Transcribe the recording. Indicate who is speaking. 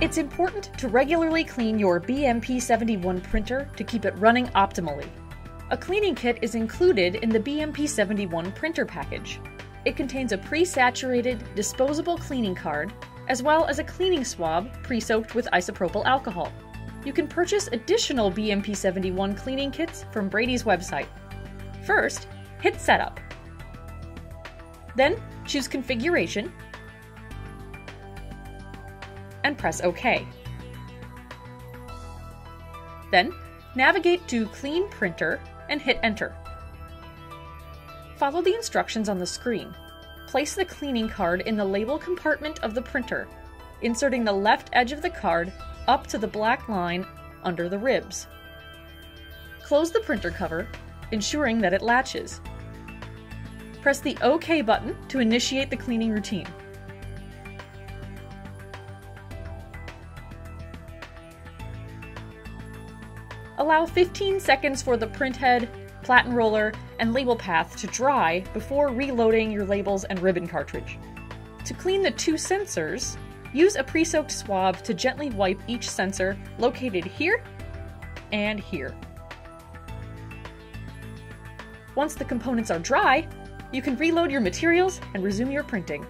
Speaker 1: It's important to regularly clean your BMP71 printer to keep it running optimally. A cleaning kit is included in the BMP71 printer package. It contains a pre-saturated, disposable cleaning card, as well as a cleaning swab pre-soaked with isopropyl alcohol. You can purchase additional BMP71 cleaning kits from Brady's website. First, hit Setup. Then, choose Configuration and press OK. Then, navigate to Clean Printer and hit Enter. Follow the instructions on the screen. Place the cleaning card in the label compartment of the printer, inserting the left edge of the card up to the black line under the ribs. Close the printer cover, ensuring that it latches. Press the OK button to initiate the cleaning routine. Allow 15 seconds for the printhead, platen roller, and label path to dry before reloading your labels and ribbon cartridge. To clean the two sensors, use a pre-soaked swab to gently wipe each sensor located here and here. Once the components are dry, you can reload your materials and resume your printing.